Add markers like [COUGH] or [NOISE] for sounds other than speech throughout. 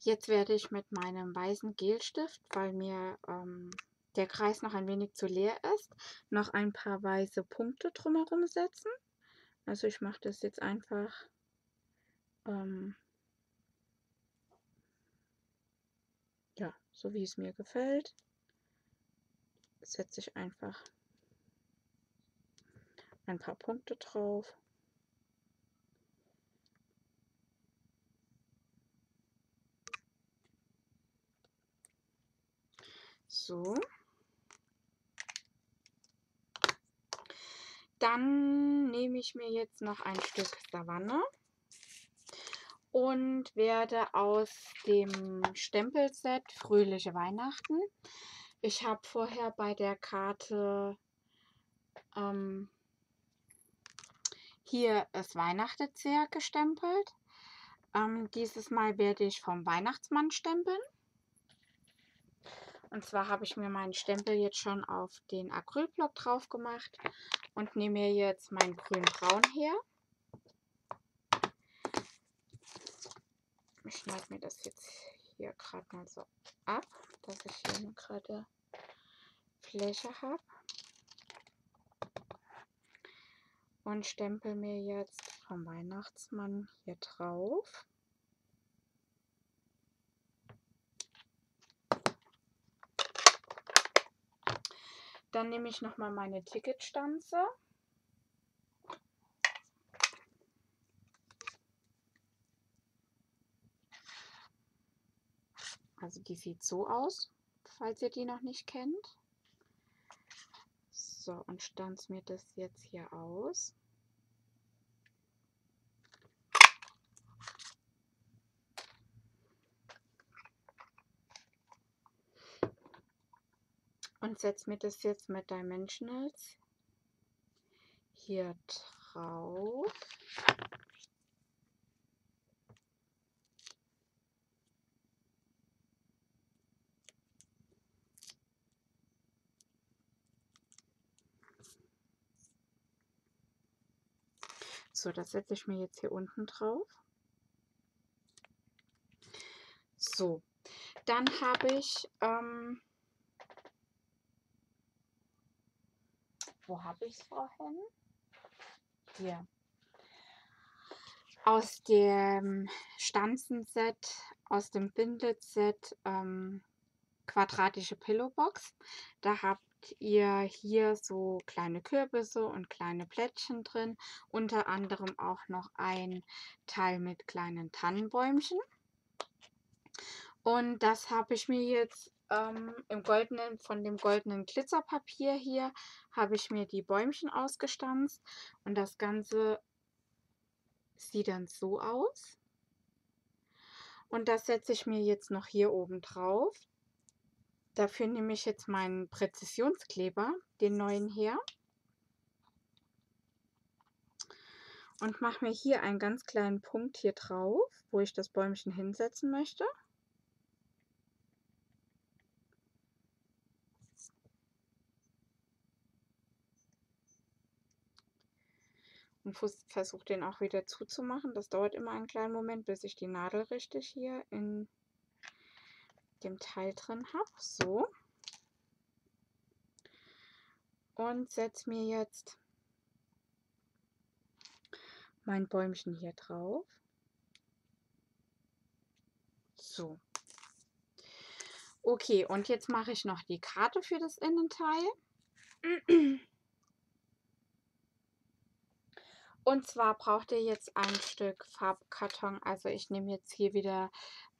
Jetzt werde ich mit meinem weißen Gelstift, weil mir ähm, der Kreis noch ein wenig zu leer ist, noch ein paar weiße Punkte drumherum setzen. Also ich mache das jetzt einfach ähm, ja, so wie es mir gefällt. Setze ich einfach ein paar Punkte drauf. So. Dann nehme ich mir jetzt noch ein Stück Savanne und werde aus dem Stempelset Fröhliche Weihnachten. Ich habe vorher bei der Karte ähm, hier das Weihnachtszehr gestempelt. Ähm, dieses Mal werde ich vom Weihnachtsmann stempeln. Und zwar habe ich mir meinen Stempel jetzt schon auf den Acrylblock drauf gemacht und nehme mir jetzt mein grün-braun her. Ich schneide mir das jetzt hier gerade mal so ab, dass ich hier gerade Fläche habe. Und stempel mir jetzt vom Weihnachtsmann hier drauf. Dann nehme ich nochmal meine Ticketstanze. Also die sieht so aus, falls ihr die noch nicht kennt. So, und stanz mir das jetzt hier aus. Und setze mir das jetzt mit Dimensionals hier drauf. So, das setze ich mir jetzt hier unten drauf. So, dann habe ich ähm, Wo habe ich es vorhin? Hier. Aus dem Stanzenset, aus dem Bindelset ähm, quadratische Pillowbox. Da habt ihr hier so kleine Kürbisse und kleine Plättchen drin. Unter anderem auch noch ein Teil mit kleinen Tannenbäumchen. Und das habe ich mir jetzt ähm, im goldenen, von dem goldenen Glitzerpapier hier habe ich mir die Bäumchen ausgestanzt und das Ganze sieht dann so aus. Und das setze ich mir jetzt noch hier oben drauf. Dafür nehme ich jetzt meinen Präzisionskleber, den neuen her. Und mache mir hier einen ganz kleinen Punkt hier drauf, wo ich das Bäumchen hinsetzen möchte. Und versuche den auch wieder zuzumachen. Das dauert immer einen kleinen Moment, bis ich die Nadel richtig hier in dem Teil drin habe. So. Und setze mir jetzt mein Bäumchen hier drauf. So. Okay, und jetzt mache ich noch die Karte für das Innenteil. [CLEARS THROAT] [CLEARS THROAT] Und zwar braucht ihr jetzt ein Stück Farbkarton. Also ich nehme jetzt hier wieder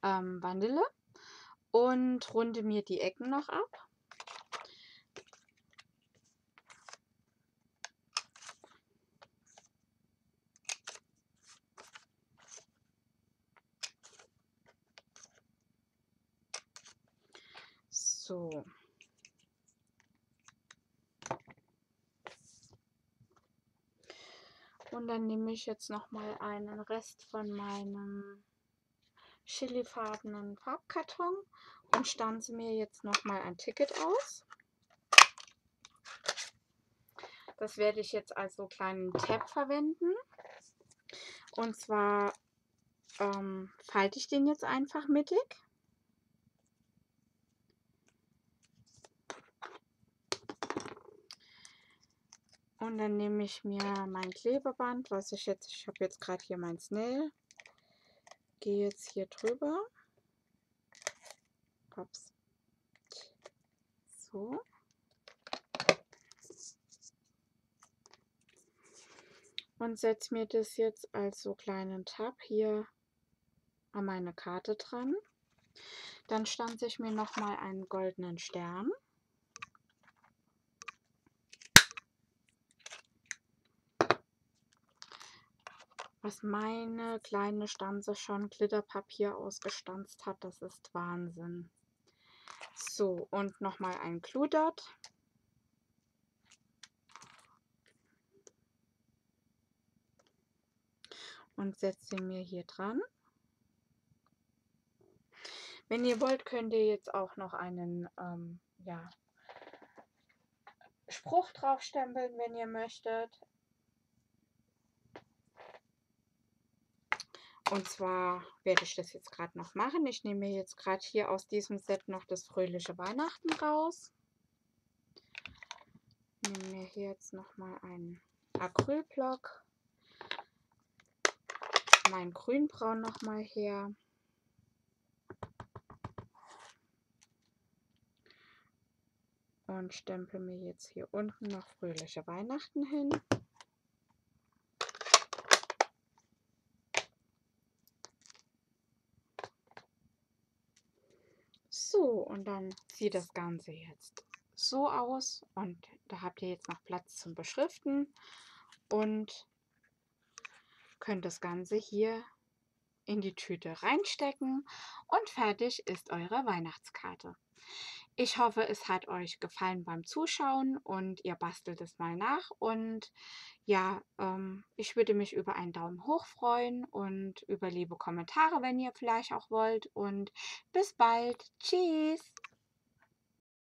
ähm, Vanille und runde mir die Ecken noch ab. So. Und dann nehme ich jetzt noch mal einen Rest von meinem chilifarbenen Farbkarton und stanze mir jetzt noch mal ein Ticket aus. Das werde ich jetzt als so kleinen Tab verwenden. Und zwar ähm, falte ich den jetzt einfach mittig. Und dann nehme ich mir mein Klebeband, was ich jetzt, ich habe jetzt gerade hier mein Snail, gehe jetzt hier drüber. Ups. So. Und setze mir das jetzt als so kleinen Tab hier an meine Karte dran. Dann stanze ich mir nochmal einen goldenen Stern. Was meine kleine Stanze schon Glitterpapier ausgestanzt hat. Das ist Wahnsinn. So, und nochmal ein Cludot. Und setze mir hier dran. Wenn ihr wollt, könnt ihr jetzt auch noch einen ähm, ja, Spruch draufstempeln, wenn ihr möchtet. Und zwar werde ich das jetzt gerade noch machen. Ich nehme mir jetzt gerade hier aus diesem Set noch das fröhliche Weihnachten raus. Nehme mir hier jetzt nochmal einen Acrylblock. Mein Grünbraun nochmal her. Und stempel mir jetzt hier unten noch fröhliche Weihnachten hin. So, und dann sieht das Ganze jetzt so aus. Und da habt ihr jetzt noch Platz zum Beschriften. Und könnt das Ganze hier in die Tüte reinstecken. Und fertig ist eure Weihnachtskarte. Ich hoffe, es hat euch gefallen beim Zuschauen und ihr bastelt es mal nach. Und ja, ähm, ich würde mich über einen Daumen hoch freuen und über liebe Kommentare, wenn ihr vielleicht auch wollt. Und bis bald. Tschüss.